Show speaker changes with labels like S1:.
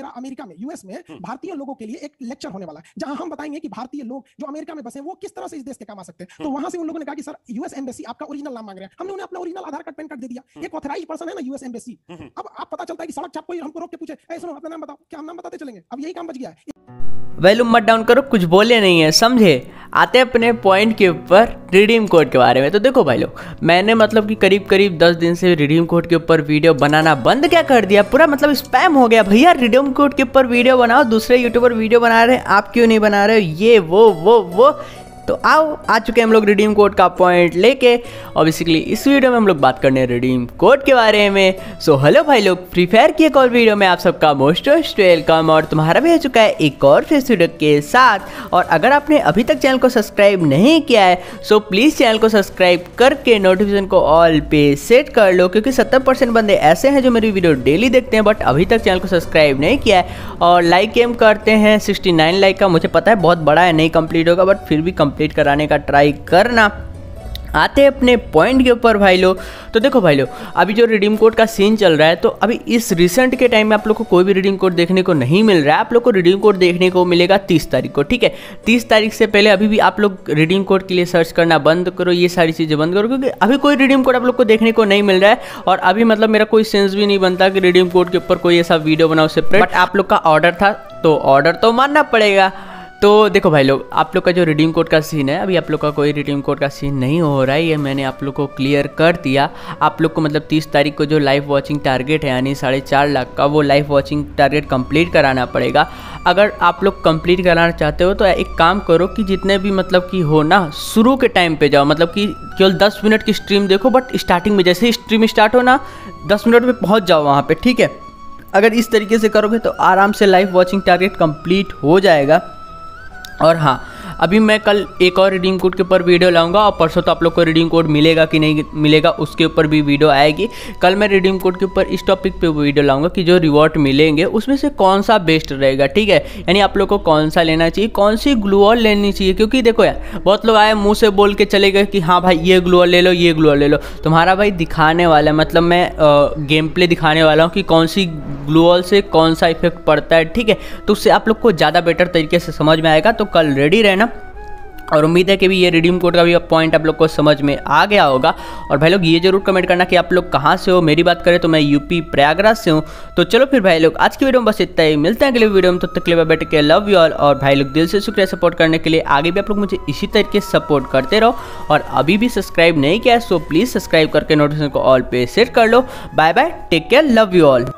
S1: मेरा अमेरिका में यूएस में भारतीय लोगों के लिए एक लेक्चर होने वाला है जहाँ हम बताएँगे कि भारतीय लोग जो अमेरिका में बसे वो किस तरह से इस देश के काम आ सकते हैं। तो वहाँ से उन लोगों ने कहा कि सर यूएस एम्बेसी आपका ओरिजिनल नाम मांग रहे हैं। हमने उन्हें अपना original Aadhaar card PAN card दे दिया। एक ऑथराइज पर्सन है ना यूएस एम्बेसी अब आप पता चलता है कि सड़क चाप कोई हमको रोक के पूछे ऐसे सुनो अपना नाम बताओ। क्या हम नाम बताते चलेंगे? अब यही काम बच गया है।
S2: वैल्यूम मत डाउन करो कुछ बोले नहीं है समझे? आते हैं अपने पॉइंट के ऊपर रिडीम कोड के बारे में। तो देखो भाई लोग, मैंने मतलब कि करीब करीब दस दिन से रिडीम कोड के ऊपर वीडियो बनाना बंद क्या कर दिया? पूरा मतलब स्पैम हो गया। भैया रिडीम कोड के ऊपर वीडियो बनाओ, दूसरे यूट्यूबर वीडियो बना रहे हैं, आप क्यों नहीं बना रहे हो? ये, वो वो वो। तो आओ, आ चुके हैं हम लोग रिडीम कोड का पॉइंट लेके। और बेसिकली इस वीडियो में हम लोग बात करने हैं रिडीम कोड के बारे में। सो हेलो भाई लोग फ्री फायर की एक और वीडियो में आप सबका मोस्ट मोस्ट वेलकम और तुम्हारा भी हो चुका है एक और फेस वीडियो के साथ। और अगर आपने अभी तक चैनल को सब्सक्राइब नहीं किया है सो प्लीज़ चैनल को सब्सक्राइब करके नोटिफिकेशन को ऑल पे सेट कर लो, क्योंकि सत्तर बंदे ऐसे हैं जो मेरी वीडियो डेली देखते हैं बट अभी तक चैनल को सब्सक्राइब नहीं किया है। और लाइक एम करते हैं 69 लाइक का, मुझे पता है बहुत बड़ा है, नहीं कंप्लीट होगा बट फिर भी कंप्लीट कराने का ट्राई करना। आते अपने पॉइंट के ऊपर भाई लोग। तो देखो भाई लोग, अभी जो रिडीम कोड का सीन चल रहा है तो अभी इस रिसेंट के टाइम में आप लोग को कोई भी रिडीम कोड देखने को नहीं मिल रहा है। आप लोग को रिडीम कोड देखने को मिलेगा तीस तारीख को, ठीक है? तीस तारीख से पहले अभी भी आप लोग रिडीम कोड के लिए सर्च करना बंद करो, ये सारी चीज़ें बंद करो, क्योंकि अभी कोई रिडीम कोड आप लोग को देखने को नहीं मिल रहा है। और अभी मतलब मेरा कोई सेंस भी नहीं बनता कि रिडीम कोड के ऊपर कोई ऐसा वीडियो बनाओ सेपरेट बट आप लोग का ऑर्डर था तो ऑर्डर तो मानना पड़ेगा। तो देखो भाई लोग, आप लोग का जो रिडीम कोड का सीन है, अभी आप लोग का कोई रिडीम कोड का सीन नहीं हो रहा है, ये मैंने आप लोग को क्लियर कर दिया। आप लोग को मतलब तीस तारीख को जो लाइव वॉचिंग टारगेट है, यानी साढ़े चार लाख का, वो लाइव वॉचिंग टारगेट कंप्लीट कराना पड़ेगा। अगर आप लोग कंप्लीट कराना चाहते हो तो एक काम करो कि जितने भी मतलब कि हो ना, शुरू के टाइम पे जाओ। मतलब कि केवल दस मिनट की स्ट्रीम देखो बट स्टार्टिंग में जैसे ही स्ट्रीम स्टार्ट हो ना, दस मिनट में पहुँच जाओ वहाँ पर ठीक है? अगर इस तरीके से करोगे तो आराम से लाइव वॉचिंग टारगेट कंप्लीट हो जाएगा। और हाँ अभी मैं कल एक और रिडीम कोड के ऊपर वीडियो लाऊँगा और परसों तो आप लोग को रिडीम कोड मिलेगा कि नहीं मिलेगा, उसके ऊपर भी वीडियो आएगी। कल मैं रिडीम कोड के ऊपर इस टॉपिक पे वीडियो लाऊँगा कि जो रिवॉर्ड मिलेंगे, उसमें से कौन सा बेस्ट रहेगा, ठीक है? यानी आप लोग को कौन सा लेना चाहिए कौन सी ग्लूअल लेनी चाहिए? क्योंकि देखो यार, बहुत लोग आए मुँह से बोल के चले गए कि हाँ भाई, ये ग्लूअल ले लो, ये ग्लूअल ले लो। तुम्हारा भाई दिखाने वाला है मतलब मैं गेम प्ले दिखाने वाला हूँ कि कौन सी ग्लूअल से कौन सा इफ़ेक्ट पड़ता है, ठीक है? तो उससे आप लोग को ज़्यादा बेटर तरीके से समझ में आएगा तो कल रेडी रहना। और उम्मीद है कि भी ये रिडीम कोड का भी पॉइंट आप लोग को समझ में आ गया होगा। और भाई लोग, ये ज़रूर कमेंट करना कि आप लोग कहाँ से हो। मेरी बात करें तो मैं यूपी प्रयागराज से हूँ। तो चलो फिर भाई लोग, आज की वीडियो में बस इतना ही। मिलते हैं अगले वीडियो में। तो तक लिए बैठ के लव यू ऑल और भाई लोग, दिल से शुक्रिया सपोर्ट करने के लिए। आगे भी आप लोग मुझे इसी तरीके से सपोर्ट करते रहो। और अभी भी सब्सक्राइब नहीं किया है सो प्लीज़ सब्सक्राइब करके नोटिफिकेशन को ऑल पे सेट कर लो। Bye bye take care love you all